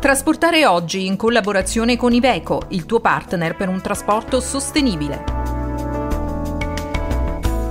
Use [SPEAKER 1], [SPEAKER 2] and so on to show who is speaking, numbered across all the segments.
[SPEAKER 1] Trasportare oggi in collaborazione con Iveco, il tuo partner per un trasporto sostenibile.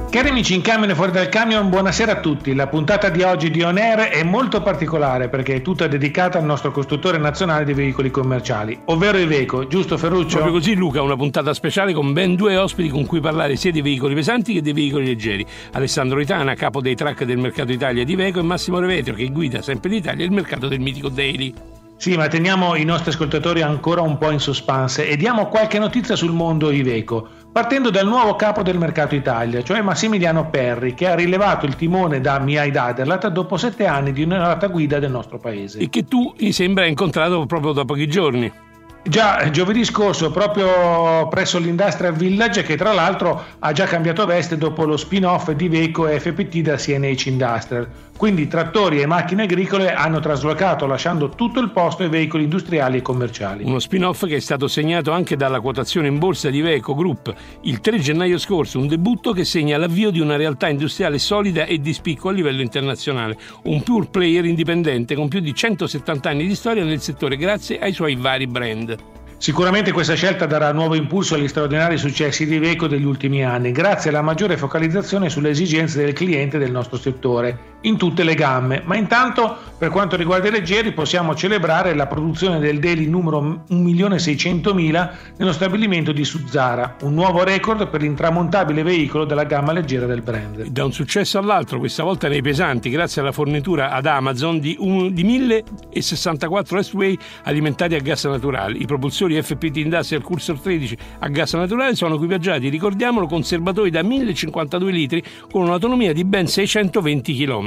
[SPEAKER 2] Cari amici in camion e fuori dal camion, buonasera a tutti. La puntata di oggi di On Air è molto particolare perché è tutta dedicata al nostro costruttore nazionale di veicoli commerciali, ovvero Iveco, giusto Ferruccio?
[SPEAKER 3] Proprio così Luca, una puntata speciale con ben due ospiti con cui parlare sia dei veicoli pesanti che dei veicoli leggeri. Alessandro Ritana, capo dei track del mercato Italia di Iveco e Massimo Revetrio che guida sempre l'Italia il mercato del mitico Daily.
[SPEAKER 2] Sì, ma teniamo i nostri ascoltatori ancora un po' in suspense e diamo qualche notizia sul mondo Iveco, partendo dal nuovo capo del mercato Italia, cioè Massimiliano Perri, che ha rilevato il timone da Miai Daderlat dopo sette anni di onorata guida del nostro paese.
[SPEAKER 3] E che tu mi sembra hai incontrato proprio da pochi giorni.
[SPEAKER 2] Già, giovedì scorso, proprio presso l'Industrial Village, che tra l'altro ha già cambiato veste dopo lo spin-off di Veco e FPT da CNH Industrial. Quindi trattori e macchine agricole hanno traslocato lasciando tutto il posto ai veicoli industriali e commerciali.
[SPEAKER 3] Uno spin-off che è stato segnato anche dalla quotazione in borsa di Veco Group il 3 gennaio scorso, un debutto che segna l'avvio di una realtà industriale solida e di spicco a livello internazionale, un pure player indipendente con più di 170 anni di storia nel settore grazie ai suoi vari brand.
[SPEAKER 2] Sicuramente questa scelta darà nuovo impulso agli straordinari successi di Veco degli ultimi anni, grazie alla maggiore focalizzazione sulle esigenze del cliente del nostro settore, in tutte le gamme. Ma intanto, per quanto riguarda i leggeri, possiamo celebrare la produzione del Daily numero 1.600.000 nello stabilimento di Suzzara, un nuovo record per l'intramontabile veicolo della gamma leggera del brand.
[SPEAKER 3] Da un successo all'altro, questa volta nei pesanti, grazie alla fornitura ad Amazon di, un, di 1064 S-Way alimentati a gas naturale. I propulsori FPT Industrial Cursor 13 a gas naturale sono equipaggiati, ricordiamolo, con serbatoi da 1052 litri con un'autonomia di ben 620 km.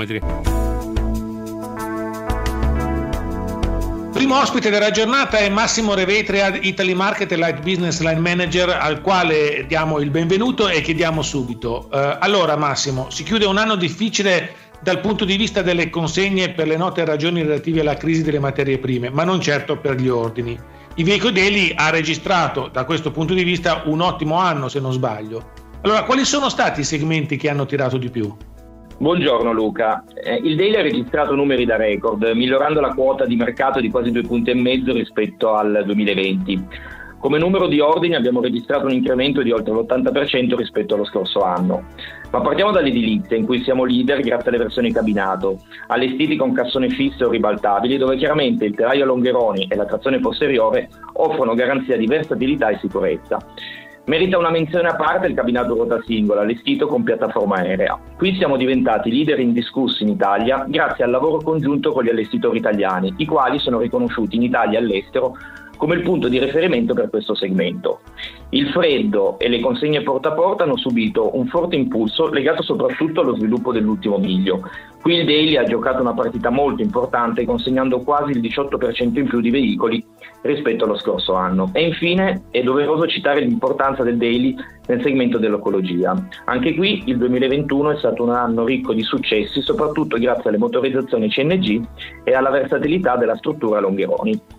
[SPEAKER 2] Primo ospite della giornata è Massimo Revetria, Italy Market e Light Business Line Manager, al quale diamo il benvenuto e chiediamo subito. Uh, allora Massimo, si chiude un anno difficile dal punto di vista delle consegne per le note ragioni relative alla crisi delle materie prime, ma non certo per gli ordini. Iveco Daily ha registrato da questo punto di vista un ottimo anno se non sbaglio. Allora, quali sono stati i segmenti che hanno tirato di più?
[SPEAKER 4] Buongiorno Luca, eh, il Daily ha registrato numeri da record, migliorando la quota di mercato di quasi due punti e mezzo rispetto al 2020. Come numero di ordini abbiamo registrato un incremento di oltre l'80% rispetto allo scorso anno. Ma partiamo dall'edilizia, in cui siamo leader grazie alle versioni cabinato, allestiti con cassone fisso o ribaltabili, dove chiaramente il telaio a longheroni e la trazione posteriore offrono garanzia di versatilità e sicurezza. Merita una menzione a parte il cabinato ruota singola, allestito con piattaforma aerea. Qui siamo diventati leader indiscussi in Italia grazie al lavoro congiunto con gli allestitori italiani, i quali sono riconosciuti in Italia e all'estero come il punto di riferimento per questo segmento. Il freddo e le consegne porta a porta hanno subito un forte impulso legato soprattutto allo sviluppo dell'ultimo miglio. Qui il Daily ha giocato una partita molto importante consegnando quasi il 18% in più di veicoli rispetto allo scorso anno. E infine è doveroso citare l'importanza del Daily nel segmento dell'ecologia. Anche qui il 2021 è stato un anno ricco di successi, soprattutto grazie alle motorizzazioni CNG e alla versatilità della struttura Longheroni.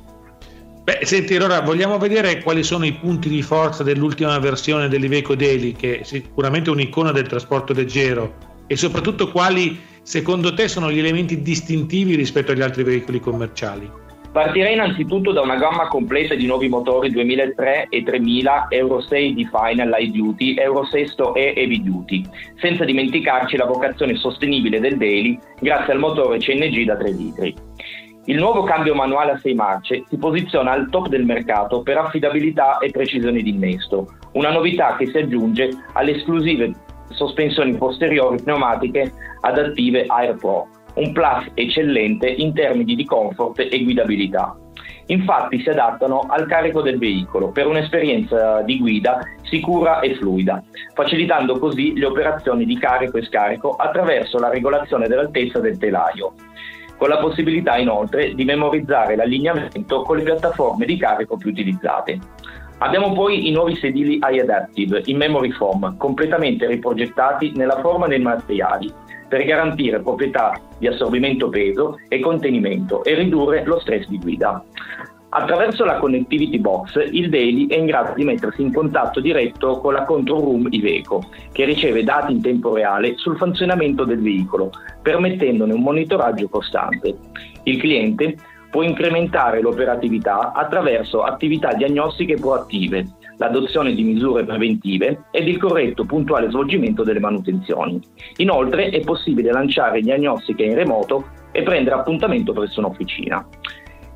[SPEAKER 2] Beh, senti, allora vogliamo vedere quali sono i punti di forza dell'ultima versione dell'Iveco Daily, che è sicuramente un'icona del trasporto leggero, e soprattutto quali secondo te sono gli elementi distintivi rispetto agli altri veicoli commerciali?
[SPEAKER 4] Partirei innanzitutto da una gamma completa di nuovi motori 2003 e 3000 Euro 6 di Final Light Duty, Euro 6 e Heavy Duty, senza dimenticarci la vocazione sostenibile del Daily grazie al motore CNG da 3 litri. Il nuovo cambio manuale a 6 marce si posiziona al top del mercato per affidabilità e precisione di innesto, una novità che si aggiunge alle esclusive sospensioni posteriori pneumatiche adattive Air Pro, un plus eccellente in termini di comfort e guidabilità. Infatti si adattano al carico del veicolo per un'esperienza di guida sicura e fluida, facilitando così le operazioni di carico e scarico attraverso la regolazione dell'altezza del telaio con la possibilità inoltre di memorizzare l'allineamento con le piattaforme di carico più utilizzate. Abbiamo poi i nuovi sedili iAdaptive in memory foam, completamente riprogettati nella forma dei materiali, per garantire proprietà di assorbimento peso e contenimento e ridurre lo stress di guida. Attraverso la Connectivity Box il Daily è in grado di mettersi in contatto diretto con la Control Room Iveco, che riceve dati in tempo reale sul funzionamento del veicolo, permettendone un monitoraggio costante. Il cliente può incrementare l'operatività attraverso attività diagnostiche proattive, l'adozione di misure preventive ed il corretto puntuale svolgimento delle manutenzioni. Inoltre è possibile lanciare diagnostiche in remoto e prendere appuntamento presso un'officina.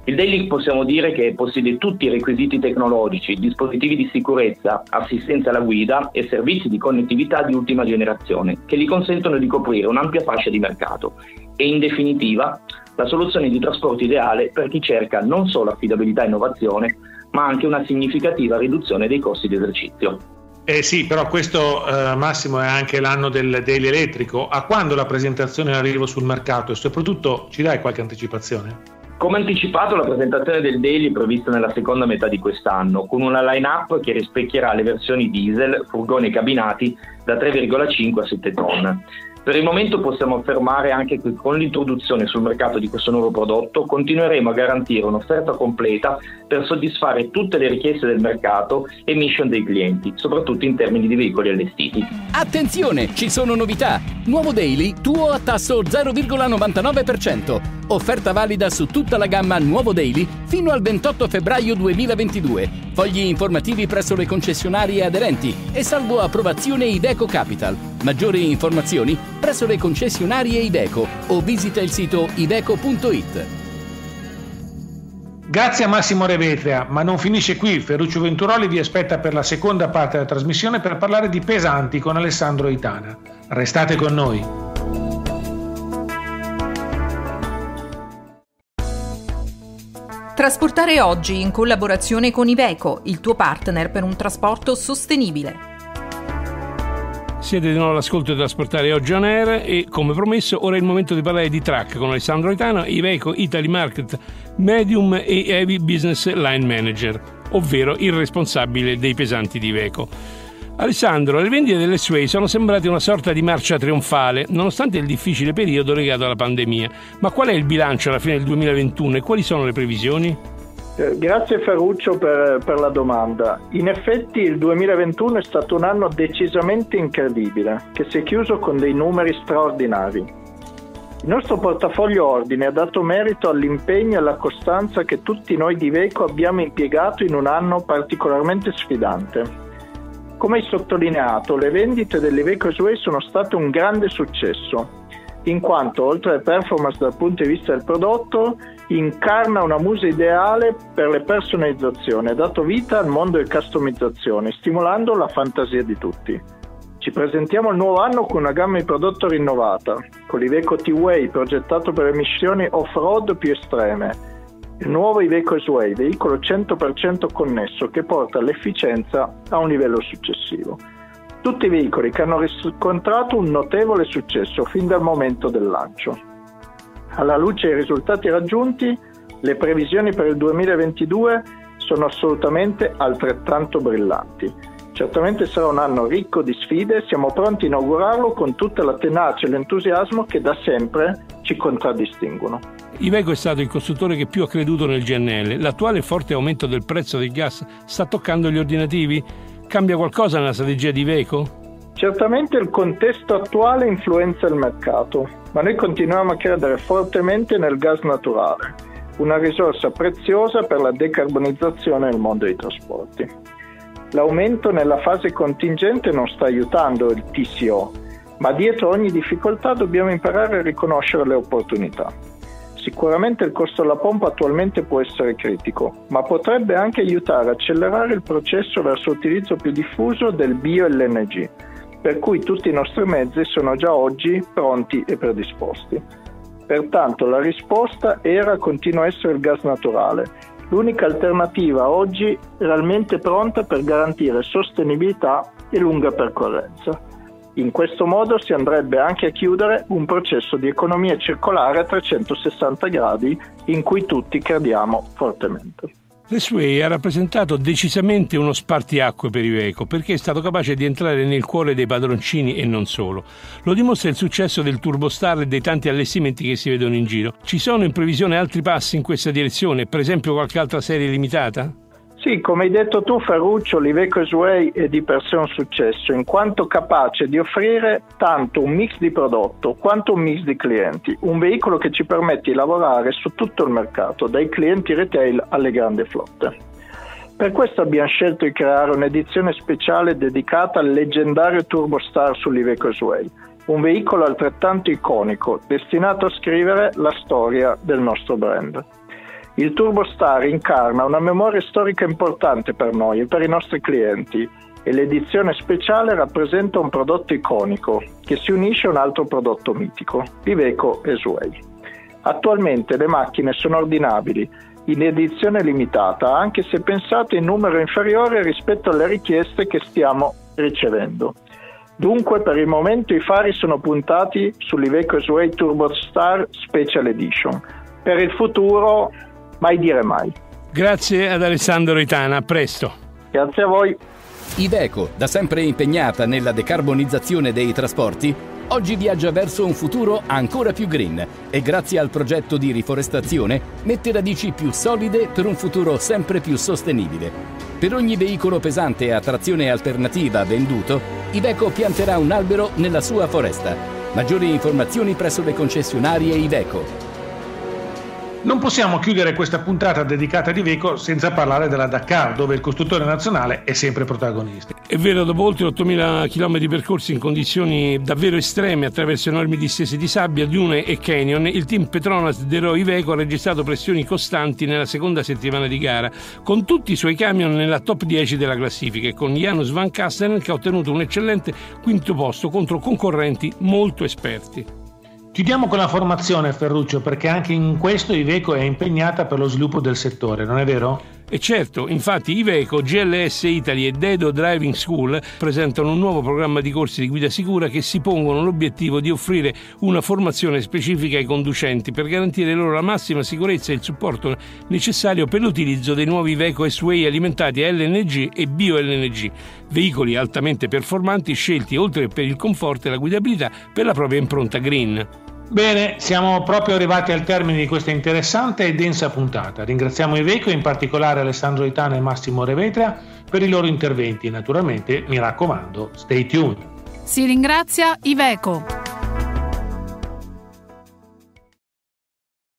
[SPEAKER 4] Il Daily possiamo dire che possiede tutti i requisiti tecnologici, dispositivi di sicurezza, assistenza alla guida e servizi di connettività di ultima generazione che gli consentono di coprire un'ampia fascia di mercato e in definitiva la soluzione di trasporto ideale per chi cerca non solo affidabilità e innovazione, ma anche una significativa riduzione dei costi di esercizio.
[SPEAKER 2] Eh sì, però questo eh, Massimo è anche l'anno del daily elettrico. A quando la presentazione è arrivo sul mercato e soprattutto ci dai qualche anticipazione?
[SPEAKER 4] Come anticipato, la presentazione del Daily è prevista nella seconda metà di quest'anno, con una line-up che rispecchierà le versioni diesel, furgoni e cabinati da 3,5 a 7 tonne. Per il momento possiamo affermare anche che con l'introduzione sul mercato di questo nuovo prodotto continueremo a garantire un'offerta completa per soddisfare tutte le richieste del mercato e mission dei clienti, soprattutto in termini di veicoli allestiti.
[SPEAKER 5] Attenzione, ci sono novità! Nuovo Daily, tuo a tasso 0,99%. Offerta valida su tutta la gamma Nuovo Daily fino al 28 febbraio 2022. Fogli informativi presso le concessionarie aderenti e salvo approvazione Iveco Capital. Maggiori informazioni presso le concessionarie Iveco o visita il sito iveco.it.
[SPEAKER 2] Grazie a Massimo Revetria, ma non finisce qui. Ferruccio Venturoli vi aspetta per la seconda parte della trasmissione per parlare di pesanti con Alessandro Itana. Restate con noi.
[SPEAKER 1] Trasportare oggi in collaborazione con Iveco, il tuo partner per un trasporto sostenibile.
[SPEAKER 3] Siete di nuovo all'ascolto di Trasportare oggi on air e come promesso ora è il momento di parlare di track con Alessandro Itano, Iveco Italy Market Medium e Heavy Business Line Manager, ovvero il responsabile dei pesanti di Iveco. Alessandro, le vendite delle Sway sono sembrate una sorta di marcia trionfale, nonostante il difficile periodo legato alla pandemia. Ma qual è il bilancio alla fine del 2021 e quali sono le previsioni?
[SPEAKER 6] Eh, grazie Ferruccio per, per, la domanda. In effetti il 2021 è stato un anno decisamente incredibile, che si è chiuso con dei numeri straordinari. Il nostro portafoglio ordine ha dato merito all'impegno e alla costanza che tutti noi di Veco abbiamo impiegato in un anno particolarmente sfidante. Come hai sottolineato, le vendite dell'Iveco Sway sono state un grande successo in quanto oltre alle performance dal punto di vista del prodotto incarna una musa ideale per le personalizzazioni, ha dato vita al mondo delle customizzazioni, stimolando la fantasia di tutti. Ci presentiamo il nuovo anno con una gamma di prodotto rinnovata, con l'Iveco T-Way progettato per le missioni off-road più estreme, il nuovo Iveco S-Way, veicolo 100% connesso che porta l'efficienza a un livello successivo tutti i veicoli che hanno riscontrato un notevole successo fin dal momento del lancio. Alla luce dei risultati raggiunti, le previsioni per il 2022 sono assolutamente altrettanto brillanti. Certamente sarà un anno ricco di sfide siamo pronti a inaugurarlo con tutta la tenacia e l'entusiasmo che da sempre ci contraddistinguono.
[SPEAKER 3] Iveco è stato il costruttore che più ha creduto nel GNL. L'attuale forte aumento del prezzo del gas sta toccando gli ordinativi? Cambia qualcosa nella strategia di Veco?
[SPEAKER 6] Certamente il contesto attuale influenza il mercato, ma noi continuiamo a credere fortemente nel gas naturale, una risorsa preziosa per la decarbonizzazione del mondo dei trasporti. L'aumento nella fase contingente non sta aiutando il TCO, ma dietro ogni difficoltà dobbiamo imparare a riconoscere le opportunità. Sicuramente il costo alla pompa attualmente può essere critico, ma potrebbe anche aiutare a accelerare il processo verso l'utilizzo più diffuso del bio-LNG, per cui tutti i nostri mezzi sono già oggi pronti e predisposti. Pertanto la risposta era continua a essere il gas naturale, l'unica alternativa oggi realmente pronta per garantire sostenibilità e lunga percorrenza. In questo modo si andrebbe anche a chiudere un processo di economia circolare a 360 gradi in cui tutti crediamo fortemente.
[SPEAKER 3] Raceway ha rappresentato decisamente uno spartiacque per Iveco perché è stato capace di entrare nel cuore dei padroncini e non solo. Lo dimostra il successo del Turbostar e dei tanti allestimenti che si vedono in giro. Ci sono in previsione altri passi in questa direzione, per esempio qualche altra serie limitata?
[SPEAKER 6] Sì, come hai detto tu Ferruccio, l'Iveco Sway è di per sé un successo in quanto capace di offrire tanto un mix di prodotto quanto un mix di clienti, un veicolo che ci permette di lavorare su tutto il mercato, dai clienti retail alle grandi flotte. Per questo abbiamo scelto di creare un'edizione speciale dedicata al leggendario Turbo Star sull'Iveco Sway, un veicolo altrettanto iconico, destinato a scrivere la storia del nostro brand. Il Turbo Star incarna una memoria storica importante per noi e per i nostri clienti e l'edizione speciale rappresenta un prodotto iconico che si unisce a un altro prodotto mitico, Iveco e Sway. Attualmente le macchine sono ordinabili in edizione limitata, anche se pensate in numero inferiore rispetto alle richieste che stiamo ricevendo. Dunque per il momento i fari sono puntati sull'Iveco Sway Turbo Star Special Edition. Per il futuro mai dire mai.
[SPEAKER 3] Grazie ad Alessandro Itana, a presto.
[SPEAKER 6] Grazie a voi.
[SPEAKER 5] Iveco, da sempre impegnata nella decarbonizzazione dei trasporti, oggi viaggia verso un futuro ancora più green e grazie al progetto di riforestazione mette radici più solide per un futuro sempre più sostenibile. Per ogni veicolo pesante a trazione alternativa venduto, Iveco pianterà un albero nella sua foresta. Maggiori informazioni presso le concessionarie Iveco.
[SPEAKER 2] Non possiamo chiudere questa puntata dedicata ad Iveco senza parlare della Dakar, dove il costruttore nazionale è sempre protagonista.
[SPEAKER 3] È vero, dopo oltre 8.000 km percorsi in condizioni davvero estreme attraverso enormi distese di sabbia, dune e canyon, il team Petronas Dero Iveco ha registrato pressioni costanti nella seconda settimana di gara, con tutti i suoi camion nella top 10 della classifica e con Janus Van Kastelen che ha ottenuto un eccellente quinto posto contro concorrenti molto esperti.
[SPEAKER 2] Chiudiamo con la formazione, Ferruccio, perché anche in questo Iveco è impegnata per lo sviluppo del settore, non è vero?
[SPEAKER 3] E certo, infatti Iveco, GLS Italy e Dedo Driving School presentano un nuovo programma di corsi di guida sicura che si pongono l'obiettivo di offrire una formazione specifica ai conducenti per garantire loro la massima sicurezza e il supporto necessario per l'utilizzo dei nuovi Iveco S-Way alimentati a LNG e bio-LNG, veicoli altamente performanti scelti oltre per il conforto e la guidabilità per la propria impronta green.
[SPEAKER 2] Bene, siamo proprio arrivati al termine di questa interessante e densa puntata. Ringraziamo Iveco, in particolare Alessandro Itano e Massimo Revetria, per i loro interventi. Naturalmente, mi raccomando, stay tuned.
[SPEAKER 7] Si ringrazia Iveco.